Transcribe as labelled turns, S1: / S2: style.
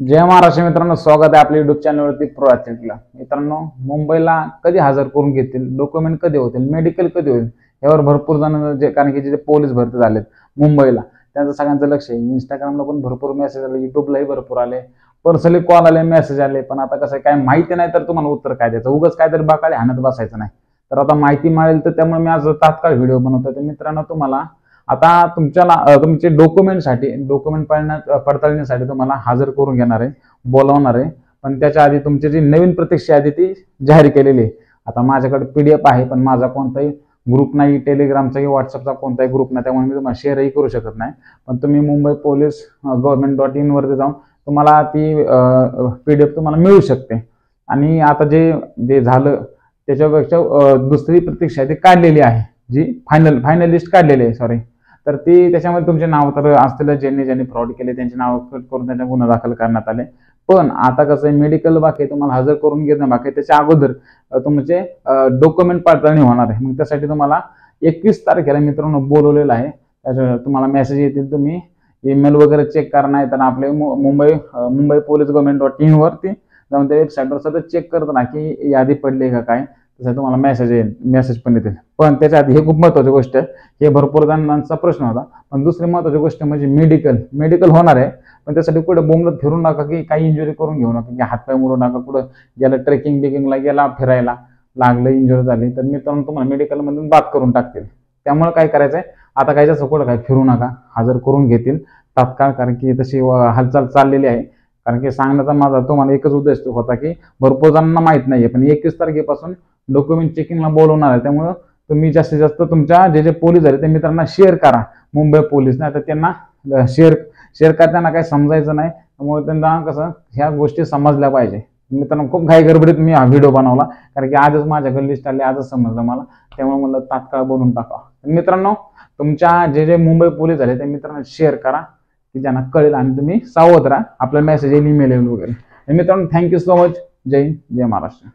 S1: जय महाराष्ट्र मित्रांनो स्वागत आहे आपल्या युट्यूब चॅनलवरती प्रो ॲथलीटला मित्रांनो मुंबईला कधी हजर करून घेतील? डॉक्युमेंट कधी होतील? मेडिकल कधी होईल? यावर भरपूर जण जे कारण की जे पोलीस भरती झालेत मुंबईला. त्यांचं सगळ्यांचं लक्ष आहे. इंस्टाग्रामला पण भरपूर मेसेज आले युट्यूबलाही भरपूर आले. पर्सनली कॉल आले मेसेज आले पण आता कसं आहे, काय माहिती नाही तर तुम्हाला उत्तर काय द्यायचं? उगाच तरी बाकाळी हाणत बसायचं नाही. तर आता माहिती मिळेल तर त्यामुळे मी आज तात्काळ व्हिडिओ बनवतो तर मित्रांनो तुम्हाला आता तुमच्याला तुमचे डॉक्युमेंटसाठी डॉक्युमेंट पडण्यात पडताळण्यासाठी तुम्हाला हजर करून घेणार आहे बोलावणार आहे. पण त्याच्या आधी तुमची जी नवीन प्रतीक्षा यादी ती जाहीर केलेली आहे. आता माझ्याकडे पी डी एफ आहे पण माझा कोणताही ग्रुप नाही टेलिग्रामचा किंवा व्हॉट्सअपचा कोणताही ग्रुप नाही त्यामुळे मी तुम्हाला शेअरही करू शकत नाही. पण तुम्ही Mumbai police government dot in वरती जाऊन तुम्हाला ती पी डी एफ तुम्हाला मिळू शकते. आणि आता जे जे झालं त्याच्यापेक्षा दुसरी प्रतीक्षा ती काढलेली आहे जी फायनल फायनलिस्ट काढलेली आहे सॉरी तर ती त्याच्यामध्ये तुमचे नाव तर असलेलं ज्यांनी ज्यांनी फ्रॉड केले त्यांचे नाव कट करून त्यांच्या गुन्हा दाखल करण्यात आले. पण आता कसं आहे मेडिकल बाकी तुम्हाला हजर करून घेणं बाकी त्याच्या अगोदर तुमचे डॉक्युमेंट पडताळणी होणार आहे. मग त्यासाठी तुम्हाला एकवीस तारखेला मित्रांनो बोलवलेलं आहे. त्याच्या तुम्हाला मेसेज येतील तुम्ही. ईमेल वगैरे चेक करणार नाही तर आपले मु- Mumbai Mumbai police government dot in वरती जाऊन त्या वेबसाईटवर सतत चेक करत ना की यादी पडली का काय. तसं तुम्हाला मेसेज येईल मेसेज पण येतील. पण त्याच्या आधी हे खूप महत्वाची गोष्ट आहे. हे भरपूर जणांचा प्रश्न होता. पण दुसरी महत्वाची गोष्ट म्हणजे मेडिकल मेडिकल होणार आहे. पण त्यासाठी कुठे बोंबलत फिरू नका की काही इंजुरी करून घेऊ नका. की हातपाय मोडू नका. कुठं गेला ट्रेकिंग बिकिंगला गेला फिरायला लागलं इंजुरी झाली तर मित्रांनो तुम्हाला मेडिकलमधून बात करून टाकतील. त्यामुळे काय करायचं आहे आता काय जास्त कुठं काय फिरू नका. हजर करून घेतील तात्काळ कारण की तशी व- हालचाल चाललेली आहे. कारण की सांगण्याचा माझा तुम्हाला एकच उद्देश होता की भरपूर जणांना माहीत आहे पण एकवीस तारखेपासून डॉक्युमेंट चेकिंगला बोलवणार आहे. त्यामुळं तुम्ही जास्तीत जास्त तुमच्या जे जे पोलीस झाले ते मित्रांना शेअर करा. मुंबई पोलीस नाही तर त्यांना शेअर शेअर करताना काही समजायचं नाही. त्यामुळे त्यांना कसं ह्या गोष्टी समजल्या पाहिजे. मित्रांनो खूप घाई गडबडीत मी हा व्हिडिओ बनवला. कारण की आजच माझ्याकडे लिस्ट आली आजच समजलं मला. त्यामुळे मला तात्काळ बनवून टाका मित्रांनो तुमच्या जे जे मुंबई पोलीस झाले ते मित्रांना शेअर करा. की ज्यांना कळेल आणि तुम्ही सावध राहा. आपला मेसेज येईल ईमेल येईल वगैरे. मित्रांनो थँक्यू सो मच जय हिंद जय महाराष्ट्र.